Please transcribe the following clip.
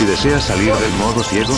Si deseas salir del modo ciego,